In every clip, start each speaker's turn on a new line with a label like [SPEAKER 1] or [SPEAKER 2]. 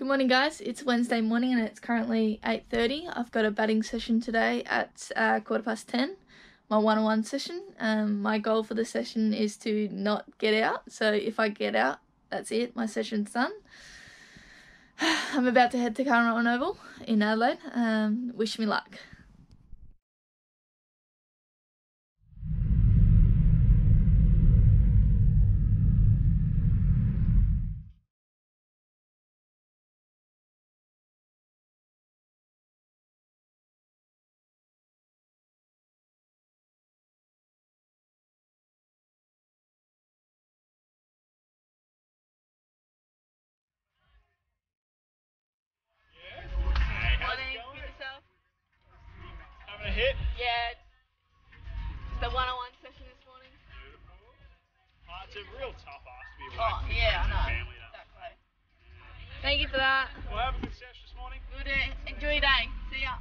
[SPEAKER 1] Good morning, guys. It's Wednesday morning and it's currently 8.30. I've got a batting session today at uh, quarter past 10, my one-on-one session. Um, my goal for the session is to not get out. So if I get out, that's it. My session's done. I'm about to head to Curran Oval in Adelaide. Um, wish me luck. Yeah, it's the one-on-one session this morning.
[SPEAKER 2] Beautiful. Uh, it's a real tough ask to be away
[SPEAKER 1] Oh,
[SPEAKER 2] from
[SPEAKER 1] yeah, I
[SPEAKER 2] friends and
[SPEAKER 1] know.
[SPEAKER 2] family. That.
[SPEAKER 1] Thank you for that.
[SPEAKER 2] Well, have a good session this morning.
[SPEAKER 1] Good day. Enjoy your day. See ya.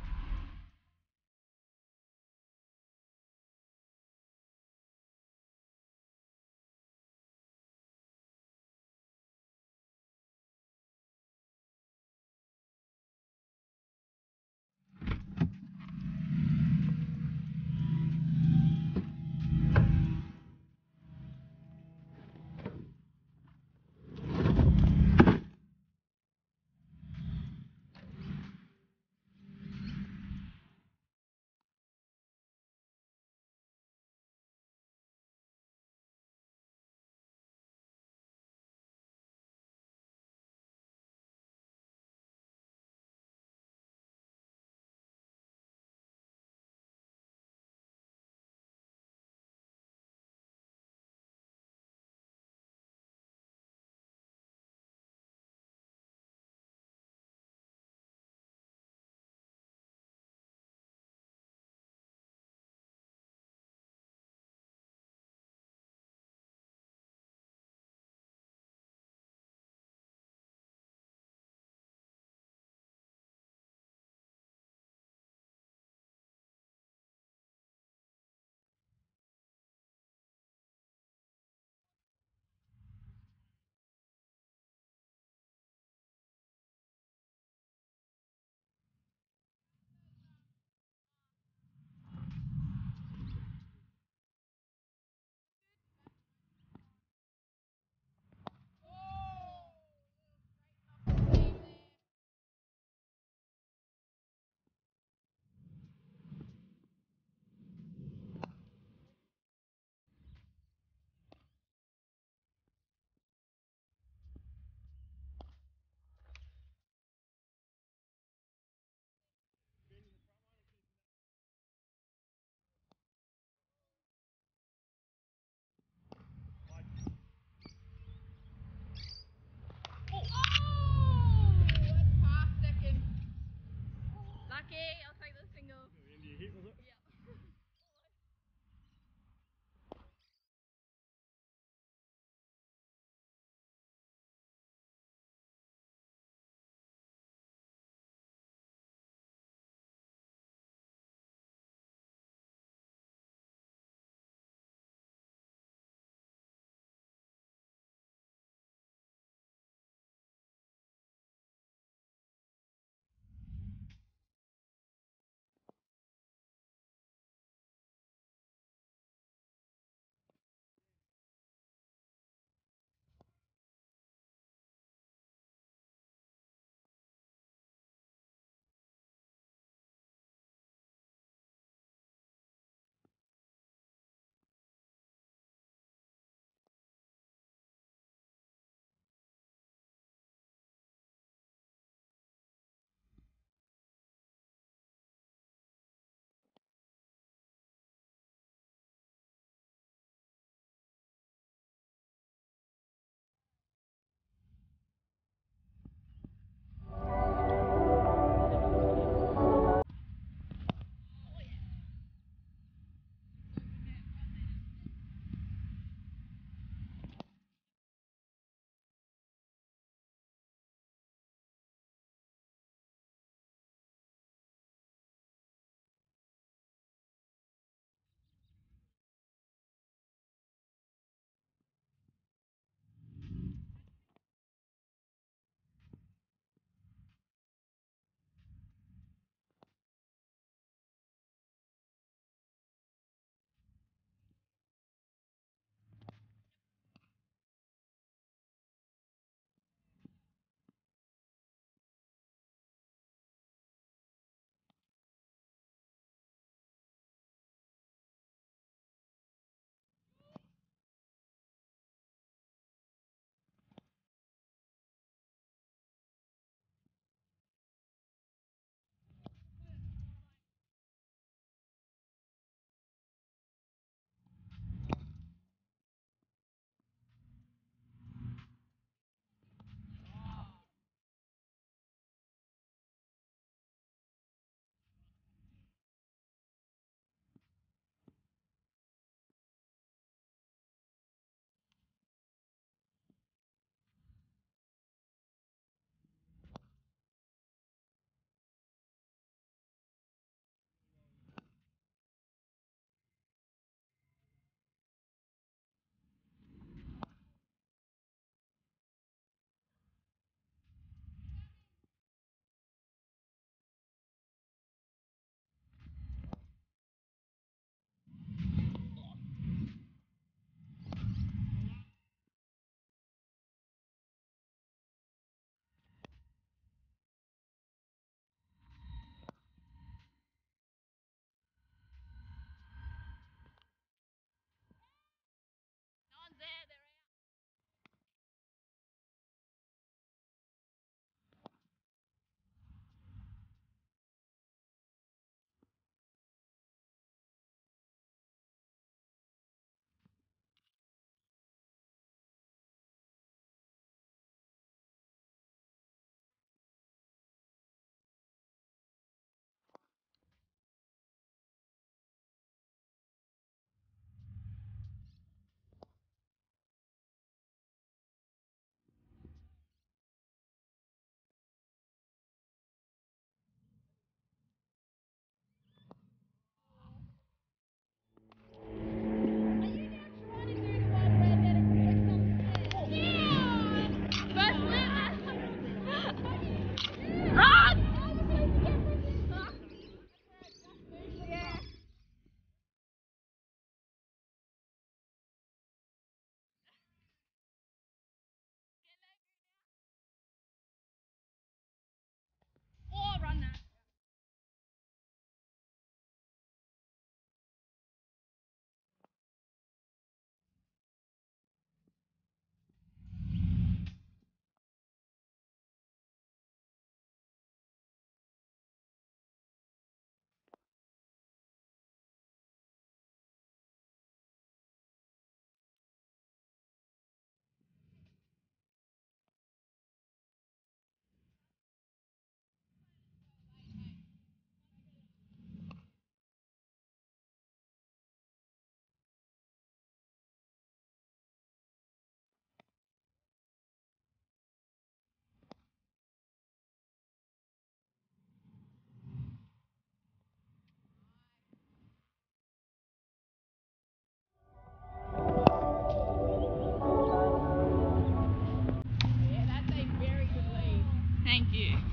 [SPEAKER 1] Thank you.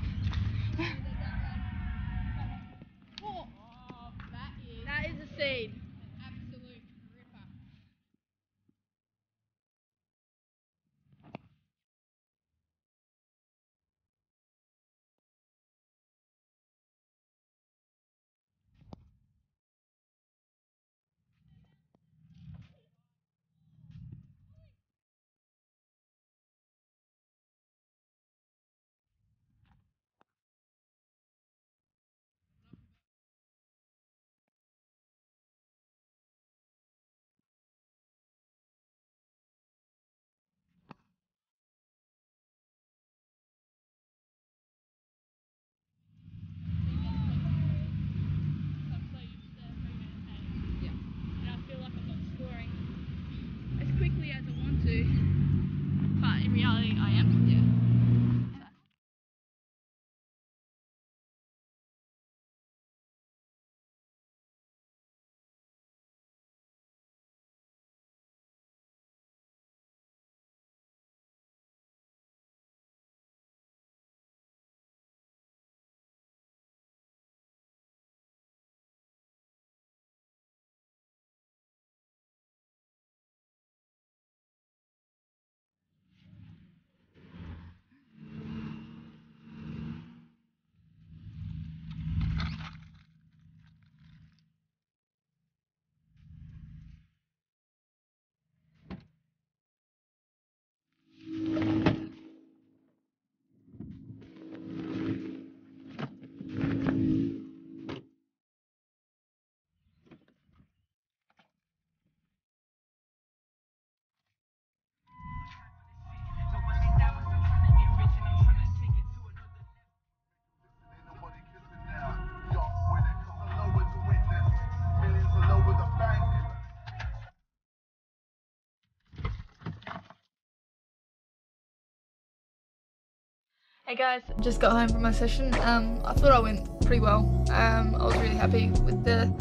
[SPEAKER 1] Hey guys, just got home from my session. Um, I thought I went pretty well. Um, I was really happy with the.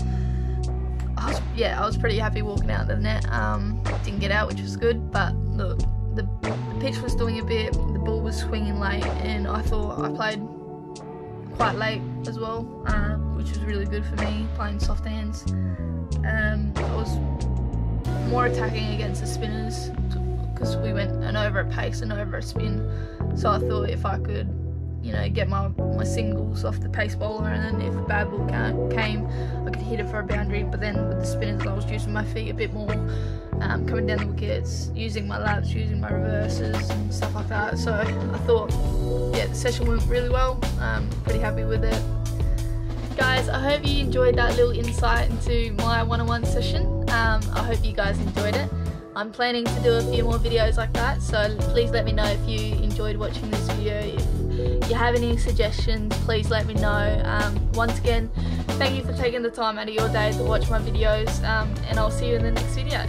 [SPEAKER 1] I was, yeah, I was pretty happy walking out the net. Um, didn't get out, which was good, but look, the, the pitch was doing a bit. The ball was swinging late, and I thought I played quite late as well, um, which was really good for me playing soft hands. Um, I was more attacking against the spinners because we went an over a pace and over a spin. So I thought if I could, you know, get my, my singles off the pace bowler and then if a bad ball came, I could hit it for a boundary. But then with the spinners, I was using my feet a bit more, um, coming down the wickets, using my laps, using my reverses and stuff like that. So I thought, yeah, the session went really well. Um, pretty happy with it. Guys, I hope you enjoyed that little insight into my one-on-one session. Um, I hope you guys enjoyed it. I'm planning to do a few more videos like that, so please let me know if you enjoyed watching this video. If you have any suggestions, please let me know. Um, once again, thank you for taking the time out of your day to watch my videos, um, and I'll see you in the next video.